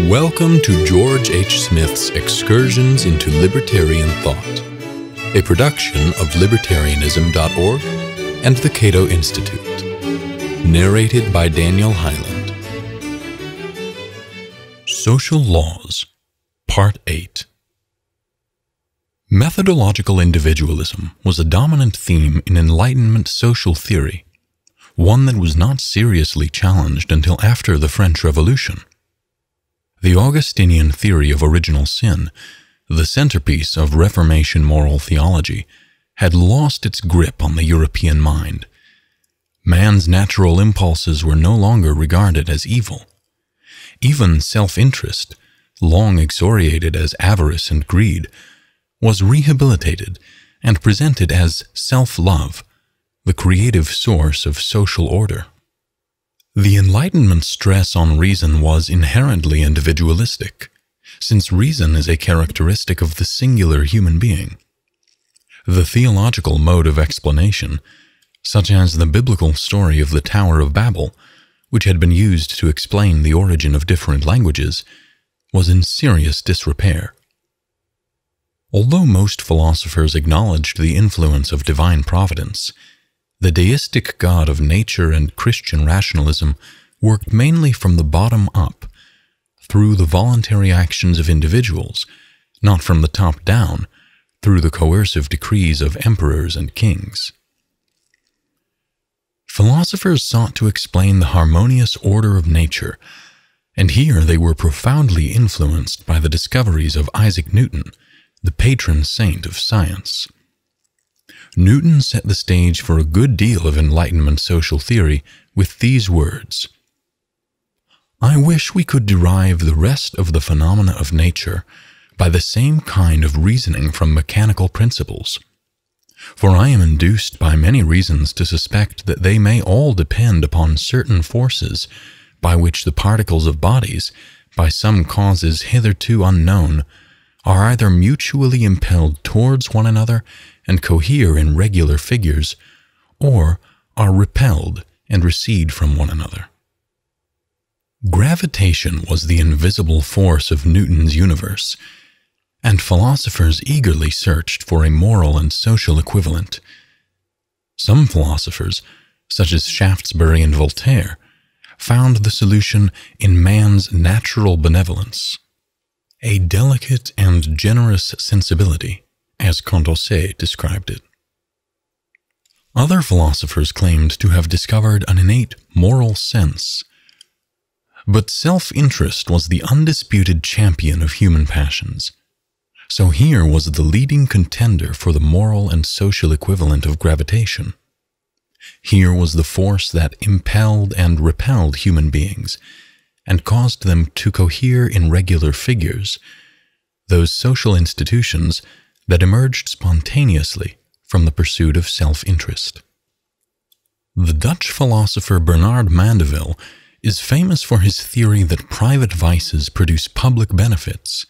Welcome to George H. Smith's Excursions into Libertarian Thought, a production of libertarianism.org and the Cato Institute. Narrated by Daniel Hyland. Social Laws, Part 8 Methodological individualism was a dominant theme in Enlightenment social theory, one that was not seriously challenged until after the French Revolution. The Augustinian theory of original sin, the centerpiece of Reformation moral theology, had lost its grip on the European mind. Man's natural impulses were no longer regarded as evil. Even self interest, long exoriated as avarice and greed, was rehabilitated and presented as self love, the creative source of social order. The Enlightenment stress on reason was inherently individualistic, since reason is a characteristic of the singular human being. The theological mode of explanation, such as the biblical story of the Tower of Babel, which had been used to explain the origin of different languages, was in serious disrepair. Although most philosophers acknowledged the influence of divine providence, the deistic God of nature and Christian rationalism worked mainly from the bottom up, through the voluntary actions of individuals, not from the top down, through the coercive decrees of emperors and kings. Philosophers sought to explain the harmonious order of nature, and here they were profoundly influenced by the discoveries of Isaac Newton, the patron saint of science. Newton set the stage for a good deal of Enlightenment social theory with these words I wish we could derive the rest of the phenomena of nature by the same kind of reasoning from mechanical principles. For I am induced by many reasons to suspect that they may all depend upon certain forces by which the particles of bodies, by some causes hitherto unknown, are either mutually impelled towards one another and cohere in regular figures, or are repelled and recede from one another. Gravitation was the invisible force of Newton's universe, and philosophers eagerly searched for a moral and social equivalent. Some philosophers, such as Shaftesbury and Voltaire, found the solution in man's natural benevolence, a delicate and generous sensibility as Condorcet described it. Other philosophers claimed to have discovered an innate moral sense, but self interest was the undisputed champion of human passions. So here was the leading contender for the moral and social equivalent of gravitation. Here was the force that impelled and repelled human beings and caused them to cohere in regular figures, those social institutions that emerged spontaneously from the pursuit of self interest. The Dutch philosopher Bernard Mandeville is famous for his theory that private vices produce public benefits.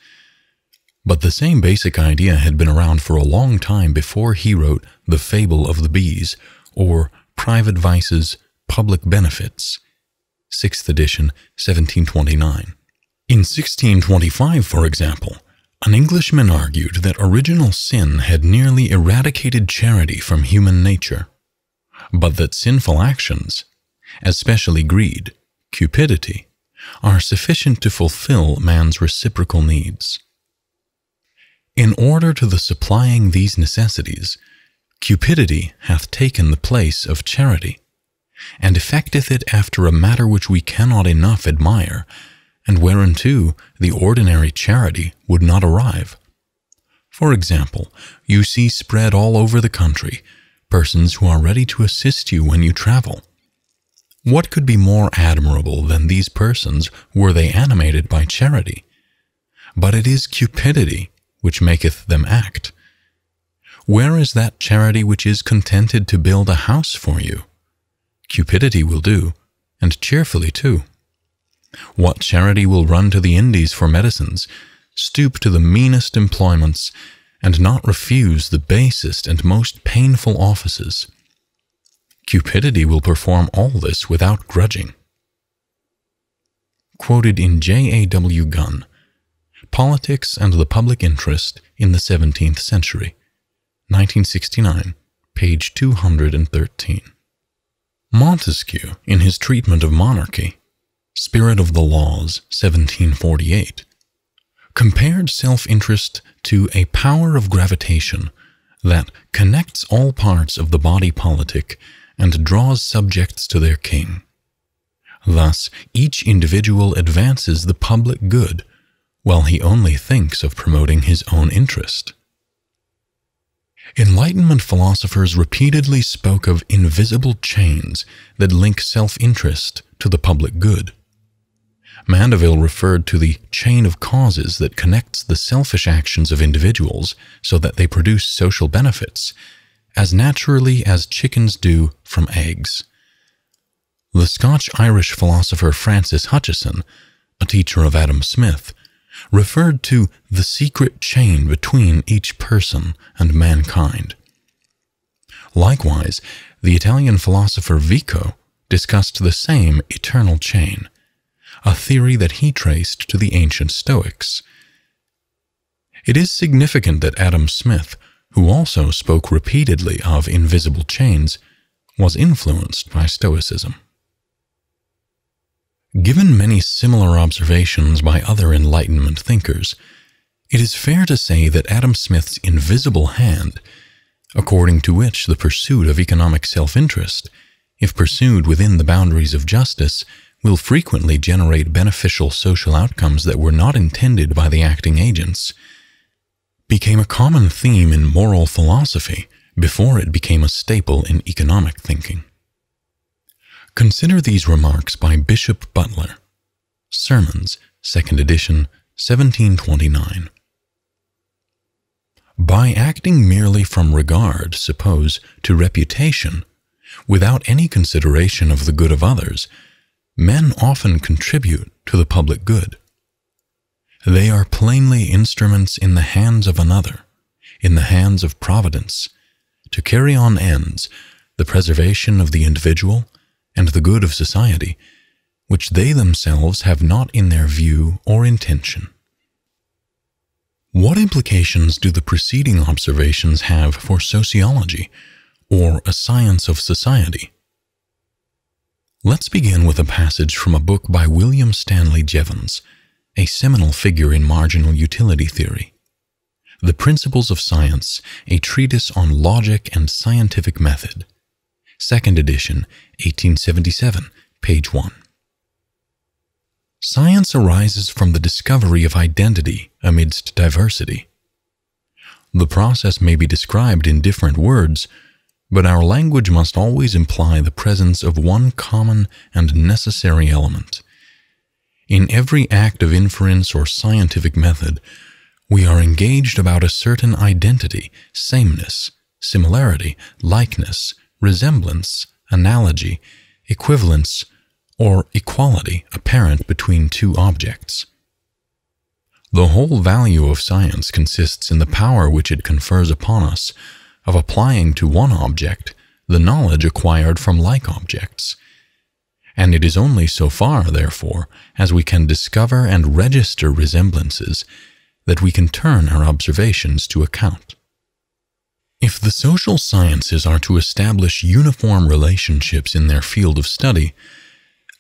But the same basic idea had been around for a long time before he wrote The Fable of the Bees, or Private Vices, Public Benefits, 6th edition, 1729. In 1625, for example, an Englishman argued that original sin had nearly eradicated charity from human nature, but that sinful actions, especially greed, cupidity, are sufficient to fulfill man's reciprocal needs. In order to the supplying these necessities, cupidity hath taken the place of charity, and effecteth it after a matter which we cannot enough admire, and whereunto the ordinary charity would not arrive. For example, you see spread all over the country persons who are ready to assist you when you travel. What could be more admirable than these persons were they animated by charity? But it is cupidity which maketh them act. Where is that charity which is contented to build a house for you? Cupidity will do, and cheerfully too. What charity will run to the Indies for medicines, stoop to the meanest employments, and not refuse the basest and most painful offices? Cupidity will perform all this without grudging. quoted in J. A. W. Gunn, Politics and the Public Interest in the Seventeenth Century, 1969, page 213. Montesquieu, in his treatment of monarchy, Spirit of the Laws, 1748, compared self interest to a power of gravitation that connects all parts of the body politic and draws subjects to their king. Thus, each individual advances the public good, while he only thinks of promoting his own interest. Enlightenment philosophers repeatedly spoke of invisible chains that link self interest to the public good. Mandeville referred to the chain of causes that connects the selfish actions of individuals so that they produce social benefits, as naturally as chickens do from eggs. The Scotch Irish philosopher Francis Hutcheson, a teacher of Adam Smith, referred to the secret chain between each person and mankind. Likewise, the Italian philosopher Vico discussed the same eternal chain a theory that he traced to the ancient Stoics. It is significant that Adam Smith, who also spoke repeatedly of invisible chains, was influenced by Stoicism. Given many similar observations by other Enlightenment thinkers, it is fair to say that Adam Smith's invisible hand, according to which the pursuit of economic self interest, if pursued within the boundaries of justice, will frequently generate beneficial social outcomes that were not intended by the acting agents, became a common theme in moral philosophy before it became a staple in economic thinking. Consider these remarks by Bishop Butler. Sermons, 2nd edition, 1729. By acting merely from regard, suppose, to reputation, without any consideration of the good of others, men often contribute to the public good. They are plainly instruments in the hands of another, in the hands of Providence, to carry on ends, the preservation of the individual and the good of society, which they themselves have not in their view or intention. What implications do the preceding observations have for sociology, or a science of society? Let's begin with a passage from a book by William Stanley Jevons, a seminal figure in marginal utility theory. The Principles of Science, a treatise on logic and scientific method. Second edition, 1877, page 1. Science arises from the discovery of identity amidst diversity. The process may be described in different words, but our language must always imply the presence of one common and necessary element. In every act of inference or scientific method, we are engaged about a certain identity, sameness, similarity, likeness, resemblance, analogy, equivalence, or equality apparent between two objects. The whole value of science consists in the power which it confers upon us of applying to one object the knowledge acquired from like objects. And it is only so far, therefore, as we can discover and register resemblances that we can turn our observations to account. If the social sciences are to establish uniform relationships in their field of study,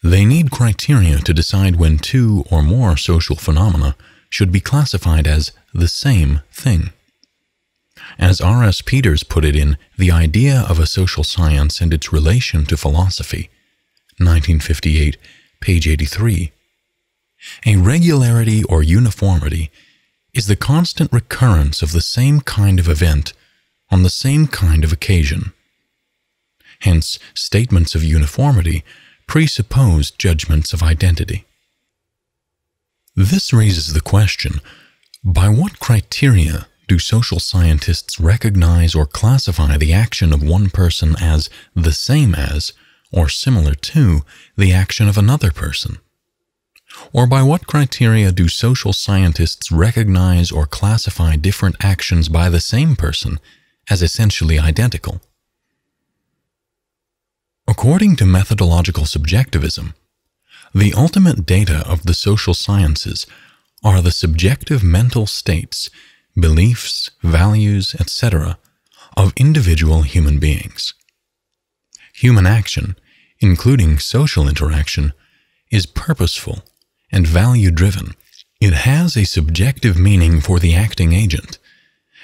they need criteria to decide when two or more social phenomena should be classified as the same thing. As R.S. Peters put it in The Idea of a Social Science and Its Relation to Philosophy, 1958, page 83, a regularity or uniformity is the constant recurrence of the same kind of event on the same kind of occasion. Hence, statements of uniformity presuppose judgments of identity. This raises the question by what criteria do social scientists recognize or classify the action of one person as the same as, or similar to, the action of another person? Or by what criteria do social scientists recognize or classify different actions by the same person as essentially identical? According to methodological subjectivism, The ultimate data of the social sciences are the subjective mental states, beliefs, values, etc., of individual human beings. Human action, including social interaction, is purposeful and value driven. It has a subjective meaning for the acting agent,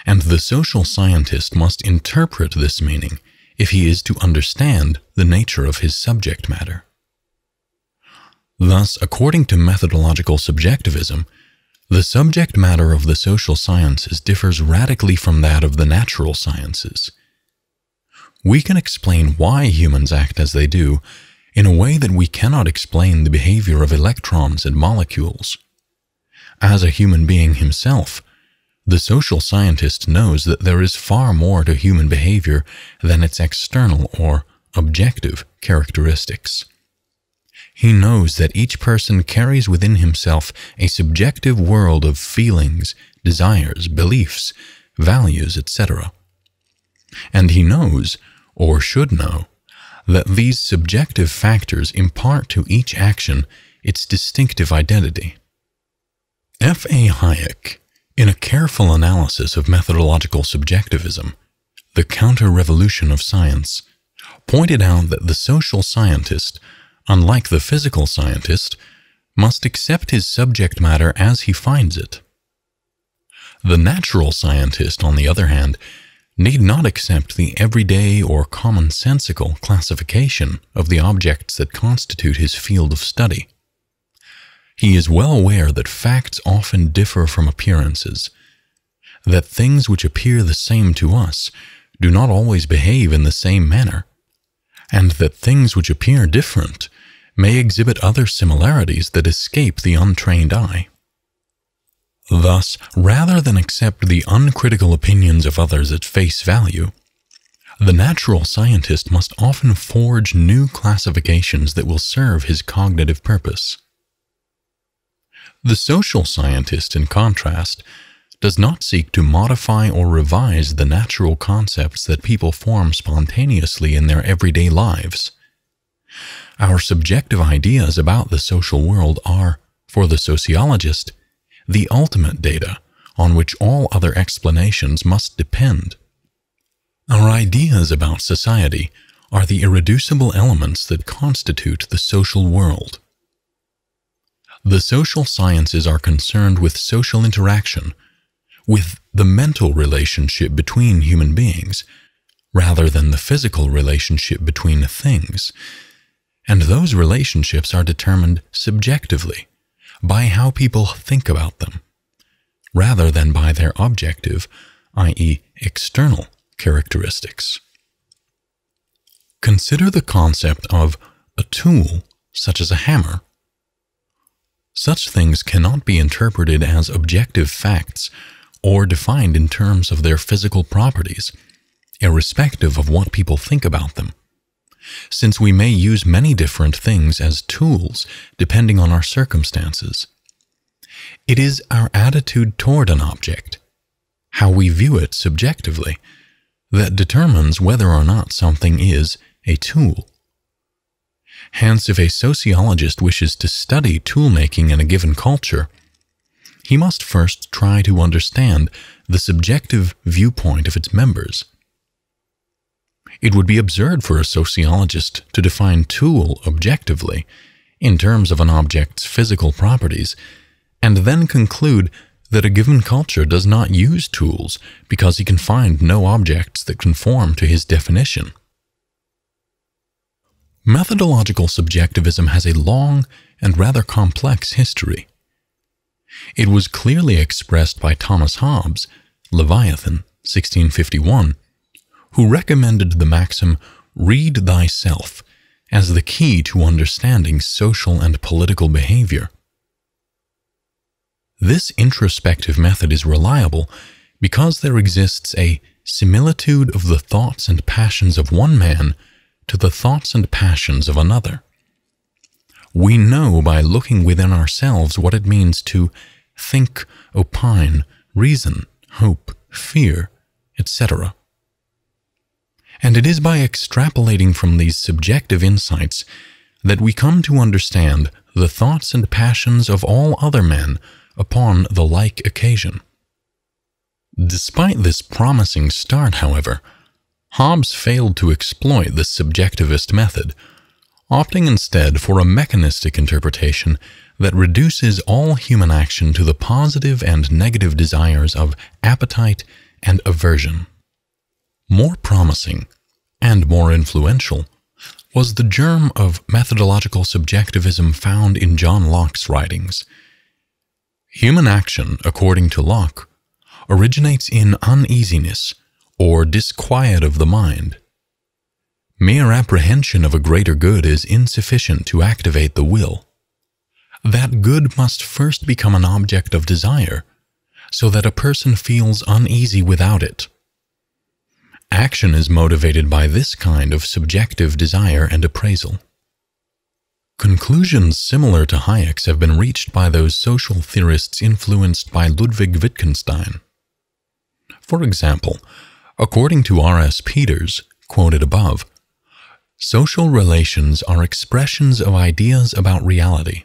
and the social scientist must interpret this meaning if he is to understand the nature of his subject matter. Thus, according to methodological subjectivism, the subject matter of the social sciences differs radically from that of the natural sciences. We can explain why humans act as they do in a way that we cannot explain the behavior of electrons and molecules. As a human being himself, the social scientist knows that there is far more to human behavior than its external or objective characteristics. He knows that each person carries within himself a subjective world of feelings, desires, beliefs, values, etc. And he knows, or should know, that these subjective factors impart to each action its distinctive identity. F. A. Hayek, in a careful analysis of methodological subjectivism, the counter revolution of science, pointed out that the social scientist unlike the physical scientist, must accept his subject matter as he finds it. The natural scientist, on the other hand, need not accept the everyday or commonsensical classification of the objects that constitute his field of study. He is well aware that facts often differ from appearances, that things which appear the same to us do not always behave in the same manner, and that things which appear different may exhibit other similarities that escape the untrained eye. Thus, rather than accept the uncritical opinions of others at face value, the natural scientist must often forge new classifications that will serve his cognitive purpose. The social scientist, in contrast, does not seek to modify or revise the natural concepts that people form spontaneously in their everyday lives. Our subjective ideas about the social world are, for the sociologist, the ultimate data on which all other explanations must depend. Our ideas about society are the irreducible elements that constitute the social world. The social sciences are concerned with social interaction, with the mental relationship between human beings, rather than the physical relationship between things, and those relationships are determined subjectively by how people think about them, rather than by their objective, i.e., external characteristics. Consider the concept of a tool, such as a hammer. Such things cannot be interpreted as objective facts or defined in terms of their physical properties, irrespective of what people think about them since we may use many different things as tools depending on our circumstances. It is our attitude toward an object, how we view it subjectively, that determines whether or not something is a tool. Hence, if a sociologist wishes to study toolmaking in a given culture, he must first try to understand the subjective viewpoint of its members it would be absurd for a sociologist to define tool objectively, in terms of an object's physical properties, and then conclude that a given culture does not use tools because he can find no objects that conform to his definition. Methodological subjectivism has a long and rather complex history. It was clearly expressed by Thomas Hobbes, Leviathan, 1651, who recommended the maxim, read thyself, as the key to understanding social and political behavior. This introspective method is reliable because there exists a similitude of the thoughts and passions of one man to the thoughts and passions of another. We know by looking within ourselves what it means to think, opine, reason, hope, fear, etc. And it is by extrapolating from these subjective insights that we come to understand the thoughts and passions of all other men upon the like occasion. Despite this promising start, however, Hobbes failed to exploit the subjectivist method, opting instead for a mechanistic interpretation that reduces all human action to the positive and negative desires of appetite and aversion. More promising and more influential was the germ of methodological subjectivism found in John Locke's writings. Human action, according to Locke, originates in uneasiness or disquiet of the mind. Mere apprehension of a greater good is insufficient to activate the will. That good must first become an object of desire, so that a person feels uneasy without it. Action is motivated by this kind of subjective desire and appraisal. Conclusions similar to Hayek's have been reached by those social theorists influenced by Ludwig Wittgenstein. For example, according to R.S. Peters, quoted above, social relations are expressions of ideas about reality.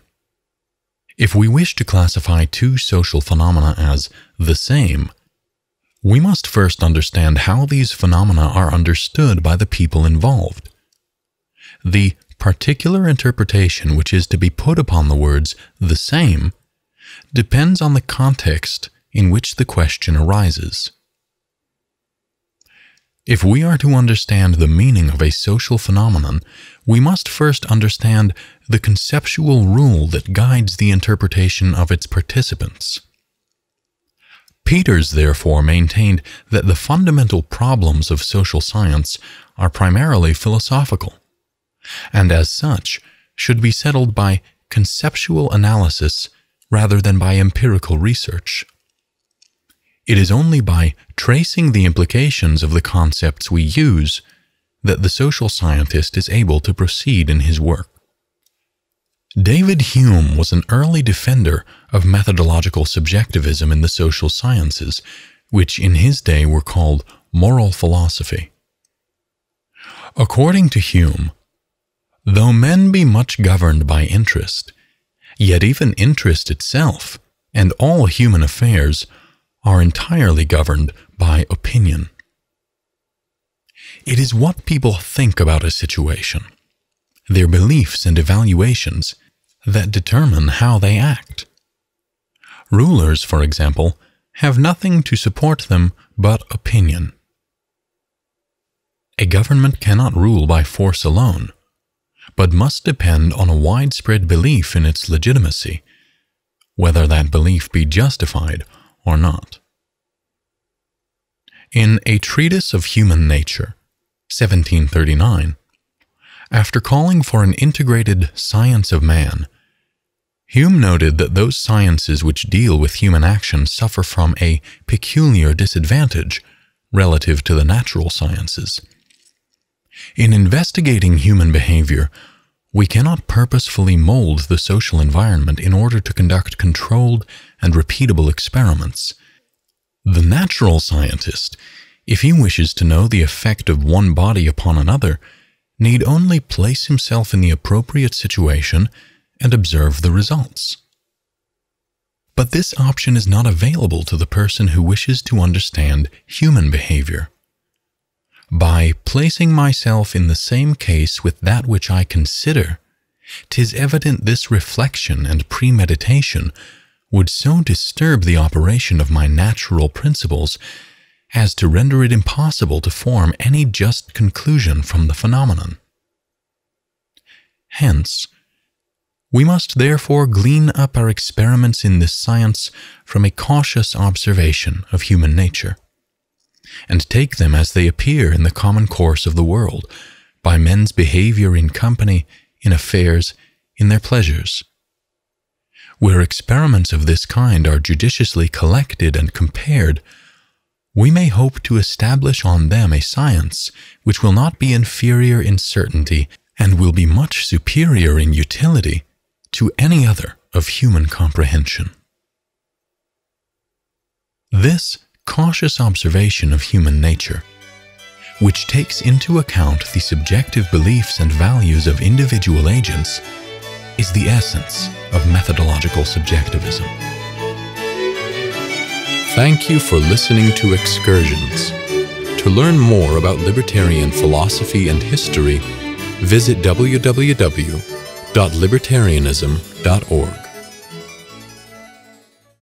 If we wish to classify two social phenomena as the same, we must first understand how these phenomena are understood by the people involved. The particular interpretation which is to be put upon the words the same depends on the context in which the question arises. If we are to understand the meaning of a social phenomenon, we must first understand the conceptual rule that guides the interpretation of its participants. Peters therefore maintained that the fundamental problems of social science are primarily philosophical, and as such should be settled by conceptual analysis rather than by empirical research. It is only by tracing the implications of the concepts we use that the social scientist is able to proceed in his work. David Hume was an early defender of methodological subjectivism in the social sciences, which in his day were called moral philosophy. According to Hume, though men be much governed by interest, yet even interest itself and all human affairs are entirely governed by opinion. It is what people think about a situation, their beliefs and evaluations, that determine how they act. Rulers, for example, have nothing to support them but opinion. A government cannot rule by force alone, but must depend on a widespread belief in its legitimacy, whether that belief be justified or not. In A Treatise of Human Nature, 1739, after calling for an integrated science of man, Hume noted that those sciences which deal with human action suffer from a peculiar disadvantage relative to the natural sciences. In investigating human behavior, we cannot purposefully mold the social environment in order to conduct controlled and repeatable experiments. The natural scientist, if he wishes to know the effect of one body upon another, need only place himself in the appropriate situation and observe the results. But this option is not available to the person who wishes to understand human behavior. By placing myself in the same case with that which I consider, tis evident this reflection and premeditation would so disturb the operation of my natural principles as to render it impossible to form any just conclusion from the phenomenon. Hence, we must therefore glean up our experiments in this science from a cautious observation of human nature, and take them as they appear in the common course of the world, by men's behavior in company, in affairs, in their pleasures. Where experiments of this kind are judiciously collected and compared, we may hope to establish on them a science which will not be inferior in certainty and will be much superior in utility to any other of human comprehension. This cautious observation of human nature, which takes into account the subjective beliefs and values of individual agents, is the essence of methodological subjectivism. Thank you for listening to Excursions. To learn more about libertarian philosophy and history, visit www.libertarianism.org.